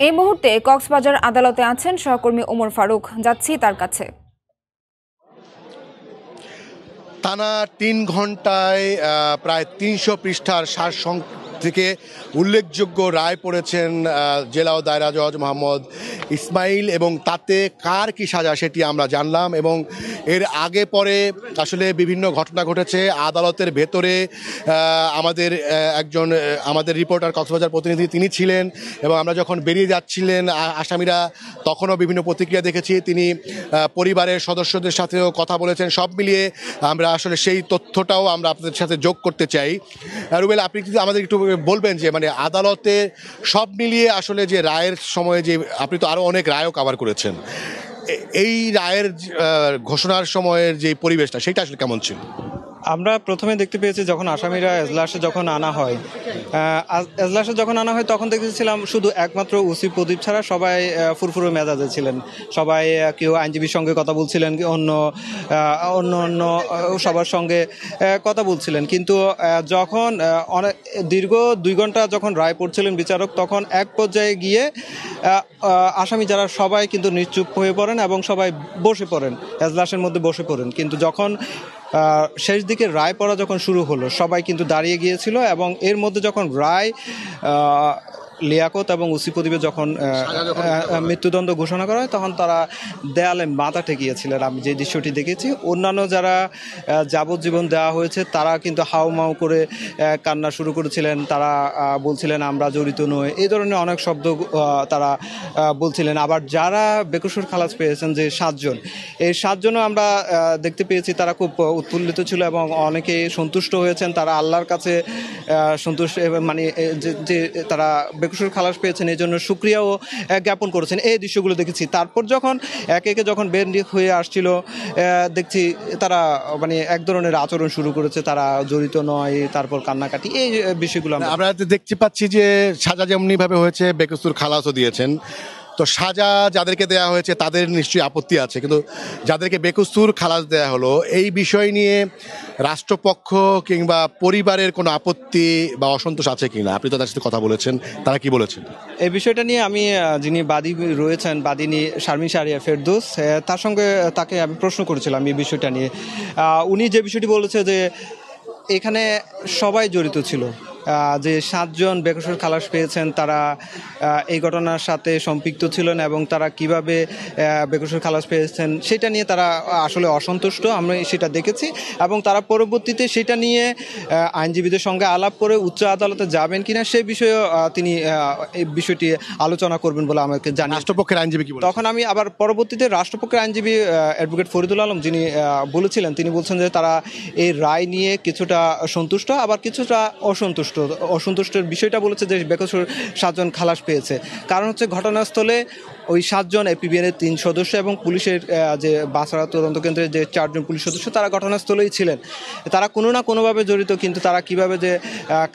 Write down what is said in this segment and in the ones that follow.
এই মুহূর্তে কক্সবাজার আদালতে আছেন সহকর্মী ওমর ফারুক। যাচ্ছি তার কাছে। টানা তিন ঘন্টায় প্রায় তিনশো পৃষ্ঠার সার থেকে উল্লেখযোগ্য রায় পড়েছেন জেলা ও দায়রা জজ মোহাম্মদ ইসমাইল এবং তাতে কার কি সাজা সেটি আমরা জানলাম এবং এর আগে পরে আসলে বিভিন্ন ঘটনা ঘটেছে। আদালতের ভেতরে আমাদের একজন আমাদের রিপোর্টার, কক্সবাজার প্রতিনিধি তিনি ছিলেন এবং আমরা যখন বেরিয়ে যাচ্ছিলেন আসামিরা, তখনও বিভিন্ন প্রতিক্রিয়া দেখেছি। তিনি পরিবারের সদস্যদের সাথেও কথা বলেছেন। সব মিলিয়ে আমরা আসলে সেই তথ্যটাও আমরা আপনাদের সাথে যোগ করতে চাই। রুবেল, আপনি কিন্তু আমাদের একটু বলবেন যে মানে আদালতে সব মিলিয়ে আসলে যে রায়ের সময়ে যে, আপনি তো আরও অনেক রায়ও কভার করেছেন। এই রায়ের ঘোষণার সময়ের যে পরিবেশটা সেটা আসলে কেমন ছিল? আমরা প্রথমে দেখতে পেয়েছি যখন আসামিরা এজলাসে যখন আনা হয়। এজলাসে যখন আনা হয়, তখন দেখেছিলাম শুধু একমাত্র উসি প্রদীপ ছাড়া সবাই ফুরফুরে মেজাজে ছিলেন। সবাই কেউ আইনজীবীর সঙ্গে কথা বলছিলেন অন্য অন্য অন্য সবার সঙ্গে কথা বলছিলেন। কিন্তু যখন অনেক দীর্ঘ দুই ঘণ্টা যখন রায় পড়ছিলেন বিচারক, তখন এক পর্যায়ে গিয়ে আসামি যারা, সবাই কিন্তু নিশ্চুপ হয়ে পড়েন এবং সবাই বসে পড়েন। এজলাসের মধ্যে বসে পড়েন। কিন্তু যখন শেষ দিকে রায় পড়া যখন শুরু হলো, সবাই কিন্তু দাঁড়িয়ে গিয়েছিল এবং এর মধ্যে যখন রায় লিয়াকত এবং উসি প্রদীপে যখন মৃত্যুদণ্ড ঘোষণা করা হয় তখন তারা দেয়ালে মাথা ঠেকিয়েছিলেন। আমি যে দৃশ্যটি দেখেছি অন্যান্য যারা যাবজ্জীবন দেওয়া হয়েছে তারা কিন্তু হাউমাউ করে কান্না শুরু করেছিলেন। তারা বলছিলেন আমরা জড়িত নই। এই ধরনের অনেক শব্দ তারা বলছিলেন। আবার যারা বেকসুর খালাস পেয়েছেন যে সাতজন এই সাতজনও আমরা দেখতে পেয়েছি তারা খুব উৎফুল্লিত ছিল এবং অনেকে সন্তুষ্ট হয়েছেন। তারা আল্লাহর কাছে সন্তুষ্ট মানে যে যে তারা বেকসুর খালাস পেয়েছেন, এই জন্য সুক্রিয়াও জ্ঞাপন করেছেন। এই দৃশ্যগুলো দেখেছি। তারপর যখন একে একে যখন বেন্ডি হয়ে আসছিল দেখছি তারা মানে এক ধরনের আচরণ শুরু করেছে। তারা জড়িত নয়, তারপর কান্নাকাটি, এই বিষয়গুলো আমরা দেখতে পাচ্ছি যে সাজা যেমনি ভাবে হয়েছে, বেকসুর খালাসও দিয়েছেন। তো সাজা যাদেরকে দেয়া হয়েছে, তাদের নিশ্চয়ই আপত্তি আছে। কিন্তু যাদেরকে বেকসুর খালাস দেয়া হলো, এই বিষয় নিয়ে রাষ্ট্রপক্ষ কিংবা পরিবারের কোনো আপত্তি বা অসন্তোষ আছে কি না আপনি তাদের সাথে কথা বলেছেন, তারা কি বলেছেন? এই বিষয়টা নিয়ে আমি যিনি বাদী রয়েছেন, বাদিনী শারমিন শারিয়া ফেরদৌস তার সঙ্গে তাকে আমি প্রশ্ন করেছিলাম এই বিষয়টা নিয়ে। উনি যে বিষয়টি বলেছে যে এখানে সবাই জড়িত ছিল যে সাতজন বেকসুর খালাস পেয়েছেন তারা এই ঘটনার সাথে সম্পৃক্ত ছিলেন এবং তারা কীভাবে বেকসুর খালাস পেয়েছেন সেটা নিয়ে তারা আসলে অসন্তুষ্ট আমরা সেটা দেখেছি। এবং তারা পরবর্তীতে সেটা নিয়ে আইনজীবীদের সঙ্গে আলাপ করে উচ্চ আদালতে যাবেন কিনা সেই বিষয়ে তিনি এই বিষয়টি আলোচনা করবেন বলে আমাকে জানিয়ে রাষ্ট্রপক্ষের আইনজীবী তখন আমি আবার পরবর্তীতে রাষ্ট্রপক্ষের আইনজীবী অ্যাডভোকেট ফরিদুল আলম যিনি বলেছিলেন তিনি বলছেন যে তারা এই রায় নিয়ে কিছুটা সন্তুষ্ট আবার কিছুটা অসন্তুষ্ট। অসন্তুষ্টের বিষয়টা বলেছে যে বেকসুর সাতজন খালাস পেয়েছে। কারণ হচ্ছে ঘটনাস্থলে ওই সাতজন এপিবিএন এর তিন সদস্য এবং পুলিশের যে বাসারা তদন্ত কেন্দ্রের যে চারজন পুলিশ সদস্য, তারা ঘটনাস্থলেই ছিলেন। তারা কোনো না কোনোভাবে জড়িত, কিন্তু তারা কীভাবে যে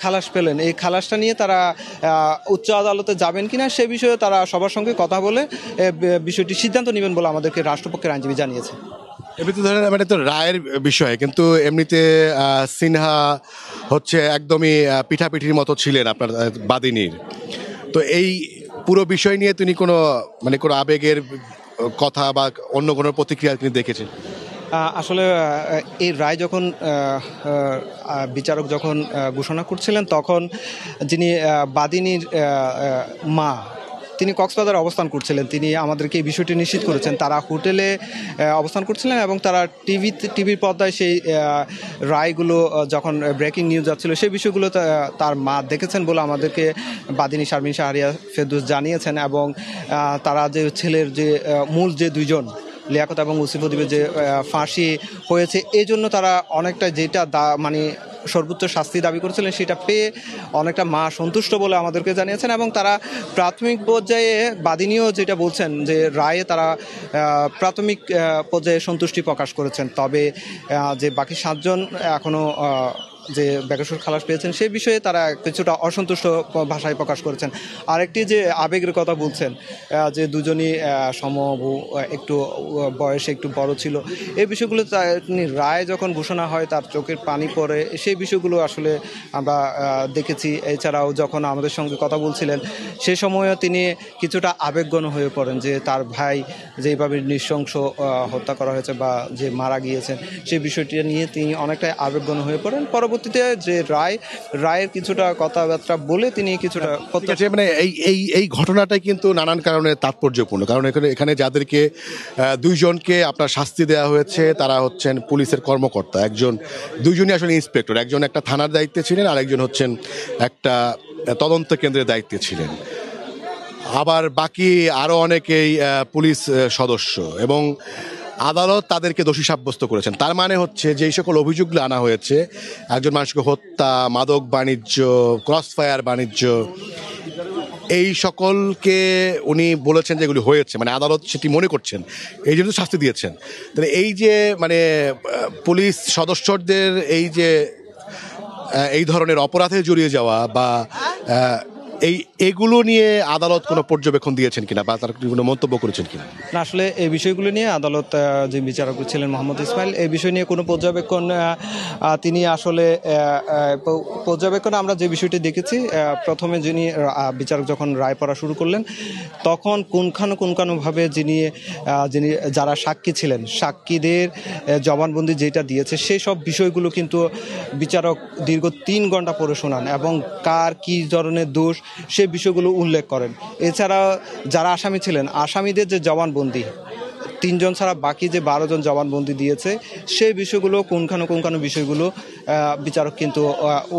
খালাস পেলেন, এই খালাসটা নিয়ে তারা উচ্চ আদালতে যাবেন কিনা সে বিষয়ে তারা সবার সঙ্গে কথা বলে বিষয়টি সিদ্ধান্ত নেবেন বলে আমাদেরকে রাষ্ট্রপক্ষের আইনজীবী জানিয়েছে। এমনিতে ধরেন মানে তো রায়ের বিষয়, কিন্তু এমনিতে সিনহা হচ্ছে একদমই পিঠাপিঠির মতো ছিলেন আপনার বাদিনীর। তো এই পুরো বিষয় নিয়ে তিনি কোনো মানে কোনো আবেগের কথা বা অন্য কোনো প্রতিক্রিয়া তিনি দেখেছেন? আসলে এই রায় যখন বিচারক যখন ঘোষণা করছিলেন, তখন যিনি বাদিনীর মা তিনি কক্সবাজার অবস্থান করছিলেন। তিনি আমাদেরকে এই বিষয়টি নিশ্চিত করেছেন। তারা হোটেলে অবস্থান করছিলেন এবং তারা টিভি, টিভির পর্দায় সেই রায়গুলো যখন ব্রেকিং নিউজ যাচ্ছিল, সেই বিষয়গুলো তার মা দেখেছেন বলে আমাদেরকে বাদিনী শারমিন শাহরিয়া ফেরদুস জানিয়েছেন এবং তারা যে ছেলের যে মূল যে দুইজন, লিয়াকত এবং উসিফুদ্দিনের যে ফাঁসি হয়েছে এই জন্য তারা অনেকটা যেটা মানে সর্বোচ্চ শাস্তি দাবি করেছিলেন সেটা পেয়ে অনেকটা মা সন্তুষ্ট বলে আমাদেরকে জানিয়েছেন এবং তারা প্রাথমিক পর্যায়ে বাদিনীয় যেটা বলছেন যে রায়ে তারা প্রাথমিক পর্যায়ে সন্তুষ্টি প্রকাশ করেছেন। তবে যে বাকি সাতজন এখনও যে বেকসুর খালাস পেয়েছেন, সেই বিষয়ে তারা কিছুটা অসন্তুষ্ট ভাষায় প্রকাশ করেছেন। আরেকটি যে আবেগের কথা বলছেন যে দুজনই সমবু একটু বয়সে একটু বড় ছিল, এই বিষয়গুলো রায় যখন ঘোষণা হয়, তার চোখের পানি পড়ে, সেই বিষয়গুলো আসলে আমরা দেখেছি। এছাড়াও যখন আমাদের সঙ্গে কথা বলছিলেন, সে সময়ও তিনি কিছুটা আবেগগণ হয়ে পড়েন যে তার ভাই যেভাবে নৃশংস হত্যা করা হয়েছে বা যে মারা গিয়েছেন, সেই বিষয়টি নিয়ে তিনি অনেকটাই আবেগগণ হয়ে পড়েন। পরবর্তীতে যে রায় রায়ের কিছুটা কথাবার্তা বলে তিনি কিছুটা ঠিক মানে এই এই এই ঘটনাটাই কিন্তু নানান কারণে তাৎপর্যপূর্ণ। কারণ এখানে এখানে যাদেরকে দুইজনকে আপনার শাস্তি দেওয়া হয়েছে তারা হচ্ছেন পুলিশের কর্মকর্তা। একজন দুইজনই আসলে ইন্সপেক্টর। একজন একটা থানার দায়িত্বে ছিলেন আর একজন হচ্ছেন একটা তদন্ত কেন্দ্রের দায়িত্বে ছিলেন। আবার বাকি আরও অনেকেই পুলিশ সদস্য। এবং আদালত তাদেরকে দোষী সাব্যস্ত করেছেন। তার মানে হচ্ছে যেই সকল অভিযোগগুলো আনা হয়েছে। একজন মানুষকে হত্যা, মাদক বাণিজ্য ক্রস ফায়ার বাণিজ্য, এই সকলকে উনি বলেছেন যে এগুলি হয়েছে। মানে আদালত সেটি মনে করছেন। এই জন্য শাস্তি দিয়েছেন। তাহলে এই যে মানে পুলিশ সদস্যদের এই যে এই ধরনের অপরাধে জড়িয়ে যাওয়া বা এই, এগুলো নিয়ে আদালত কোনো পর্যবেক্ষণ দিয়েছেন কিনা বা তার কোনো মন্তব্য করেছেন কিনা? না, আসলে এই বিষয়গুলো নিয়ে আদালত যে বিচারক ছিলেন মোহাম্মদ ইসমাইল, এই বিষয় নিয়ে কোনো পর্যবেক্ষণ তিনি আসলে পর্যবেক্ষণে আমরা যে বিষয়টি দেখেছি প্রথমে যিনি বিচারক যখন রায় পড়া শুরু করলেন, তখন পুঙ্খানুপুঙ্খানুভাবে যিনি যিনি যারা সাক্ষী ছিলেন, সাক্ষীদের জবানবন্দি যেটা দিয়েছে, সেই সব বিষয়গুলো কিন্তু বিচারক দীর্ঘ তিন ঘণ্টা পড়ে শোনান এবং কার কি ধরনের দোষ সে বিষয়গুলো উল্লেখ করেন। এছাড়া যারা আসামি ছিলেন, আসামিদের যে জবানবন্দি, তিনজন ছাড়া বাকি যে বারো জন জবানবন্দি দিয়েছে, সেই বিষয়গুলো, কোনখানো কোনখানো বিষয়গুলো বিচারক কিন্তু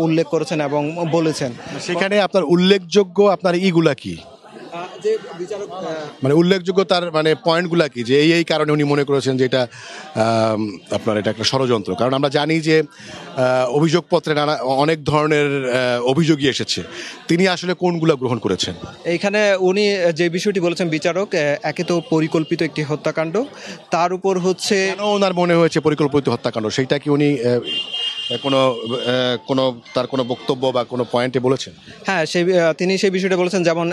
উল্লেখ করেছেন এবং বলেছেন। সেখানে আপনার উল্লেখযোগ্য আপনার ইগুলা কি? যে বিচারক মানে উল্লেখযোগ্য তার মানে পয়েন্টগুলো কি? যে এই এই কারণে উনি মনে করেছেন যে এটা আপনার এটা একটা ষড়যন্ত্র। কারণ আমরা জানি যে অভিযোগপত্রে নানা অনেক ধরনের অভিযোগই এসেছে। তিনি আসলে কোনগুলো গ্রহণ করেছেন? এইখানে উনি যে বিষয়টি বলেছেন বিচারক একে তো পরিকল্পিত একটি হত্যাকাণ্ড। তার উপর হচ্ছে ওনার মনে হয়েছে পরিকল্পিত হত্যাকাণ্ড? সেইটা কি উনি কোনো কোনো তার কোনো বক্তব্য বা কোনো পয়েন্টে বলেছেন? হ্যাঁ সেই তিনি সেই বিষয়টা বলেছেন যেমন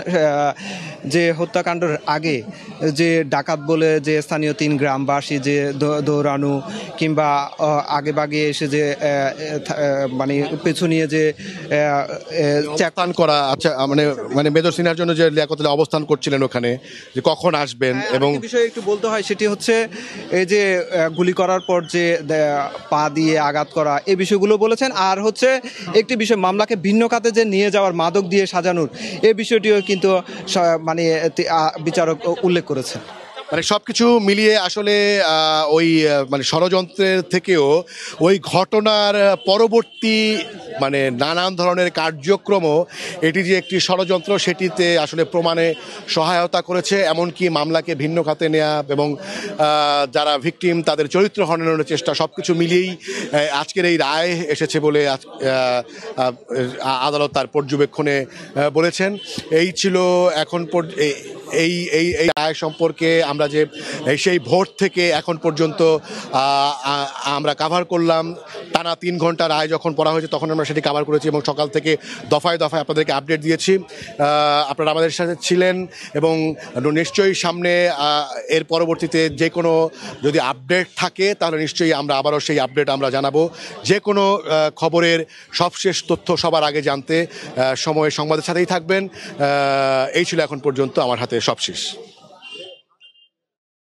যে হত্যাকাণ্ডের আগে যে ডাকাত বলে যে স্থানীয় তিন গ্রামবাসী যে দৌড়ানো কিংবা আগে বাগে এসে যে মানে পেছু নিয়ে যে অবস্থান করা আচ্ছা মানে মানে মেজর সিনহার জন্য যে লিয়াকতলে অবস্থান করছিলেন ওখানে যে কখন আসবেন এবং বিষয়ে একটু বলতে হয় সেটি হচ্ছে এই যে গুলি করার পর যে পা দিয়ে আঘাত করা এই বিষয়গুলো বলেছেন। আর হচ্ছে একটি বিষয়, মামলাকে ভিন্ন খাতে যে নিয়ে যাওয়ার মাদক দিয়ে সাজানোর এই বিষয়টিও কিন্তু মানে বিচারক উল্লেখ করেছেন। মানে সব কিছু মিলিয়ে আসলে ওই মানে ষড়যন্ত্রের থেকেও ওই ঘটনার পরবর্তী মানে নানান ধরনের কার্যক্রমও এটি যে একটি ষড়যন্ত্র, সেটিতে আসলে প্রমাণে সহায়তা করেছে। এমনকি মামলাকে ভিন্ন খাতে নেওয়া এবং যারা ভিকটিম তাদের চরিত্র হননের চেষ্টা সব কিছু মিলিয়েই আজকের এই রায় এসেছে বলে আদালত তার পর্যবেক্ষণে বলেছেন। এই ছিল এখন এই এই এই রায় সম্পর্কে আমরা যে সেই ভোট থেকে এখন পর্যন্ত আমরা কাভার করলাম। টানা তিন ঘণ্টা রায় যখন পড়া হয়েছে, তখন আমরা সেটি কাভার করেছি এবং সকাল থেকে দফায় দফায় আপনাদেরকে আপডেট দিয়েছি। আপনারা আমাদের সাথে ছিলেন এবং নিশ্চয়ই সামনে এর পরবর্তীতে যে কোনো যদি আপডেট থাকে, তাহলে নিশ্চয়ই আমরা আবারও সেই আপডেট আমরা জানাব। যে কোনো খবরের সবশেষ তথ্য সবার আগে জানতে সময় সংবাদের সাথেই থাকবেন। এই ছিল এখন পর্যন্ত আমার হাতে সবশেষ।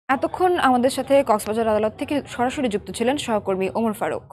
এতক্ষণ আমাদের সাথে কক্সবাজার আদালত থেকে সরাসরি যুক্ত ছিলেন সহকর্মী ওমর ফারুক।